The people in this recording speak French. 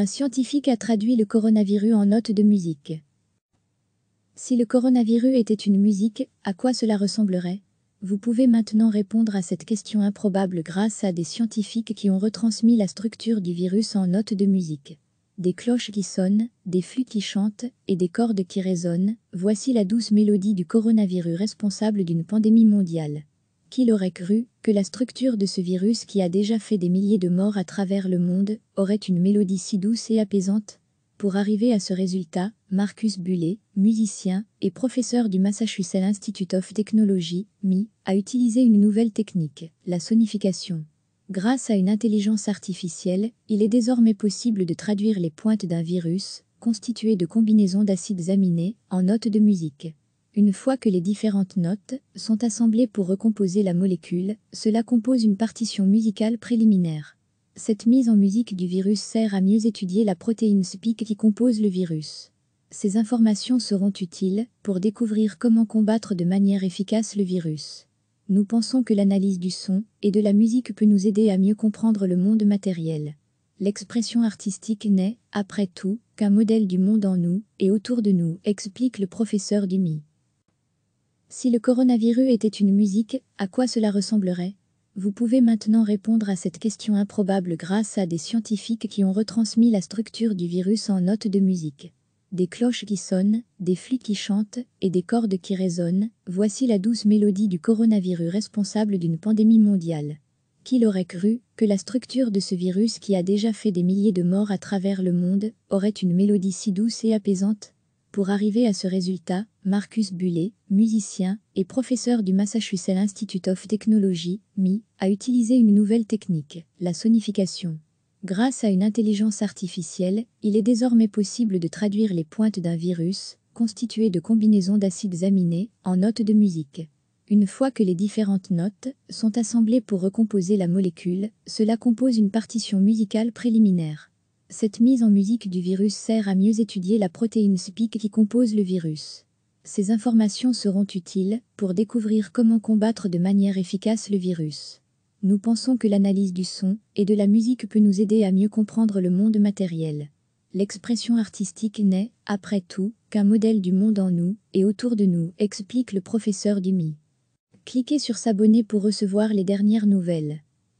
Un scientifique a traduit le coronavirus en notes de musique. Si le coronavirus était une musique, à quoi cela ressemblerait? Vous pouvez maintenant répondre à cette question improbable grâce à des scientifiques qui ont retransmis la structure du virus en notes de musique. Des cloches qui sonnent, des flûtes qui chantent et des cordes qui résonnent, voici la douce mélodie du coronavirus responsable d'une pandémie mondiale. Qui l'aurait cru que la structure de ce virus qui a déjà fait des milliers de morts à travers le monde aurait une mélodie si douce et apaisante? Pour arriver à ce résultat, Marcus Bullet, musicien et professeur du Massachusetts Institute of Technology, MI, a utilisé une nouvelle technique, la sonification. Grâce à une intelligence artificielle, il est désormais possible de traduire les pointes d'un virus, constitué de combinaisons d'acides aminés, en notes de musique. Une fois que les différentes notes sont assemblées pour recomposer la molécule, cela compose une partition musicale préliminaire. Cette mise en musique du virus sert à mieux étudier la protéine SPIC qui compose le virus. Ces informations seront utiles pour découvrir comment combattre de manière efficace le virus. Nous pensons que l'analyse du son et de la musique peut nous aider à mieux comprendre le monde matériel. L'expression artistique n'est, après tout, qu'un modèle du monde en nous et autour de nous, explique le professeur Dumi. Si le coronavirus était une musique, à quoi cela ressemblerait? Vous pouvez maintenant répondre à cette question improbable grâce à des scientifiques qui ont retransmis la structure du virus en notes de musique. Des cloches qui sonnent, des flûtes qui chantent et des cordes qui résonnent, voici la douce mélodie du coronavirus responsable d'une pandémie mondiale. Qui l'aurait cru que la structure de ce virus qui a déjà fait des milliers de morts à travers le monde aurait une mélodie si douce et apaisante? Pour arriver à ce résultat, Marcus Bullet, musicien et professeur du Massachusetts Institute of Technology, MI, a utilisé une nouvelle technique, la sonification. Grâce à une intelligence artificielle, il est désormais possible de traduire les pointes d'un virus, constitué de combinaisons d'acides aminés, en notes de musique. Une fois que les différentes notes sont assemblées pour recomposer la molécule, cela compose une partition musicale préliminaire. Cette mise en musique du virus sert à mieux étudier la protéine SPIC qui compose le virus. Ces informations seront utiles pour découvrir comment combattre de manière efficace le virus. Nous pensons que l'analyse du son et de la musique peut nous aider à mieux comprendre le monde matériel. L'expression artistique n'est, après tout, qu'un modèle du monde en nous et autour de nous, explique le professeur Dumi. Cliquez sur s'abonner pour recevoir les dernières nouvelles.